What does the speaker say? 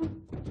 Thank you.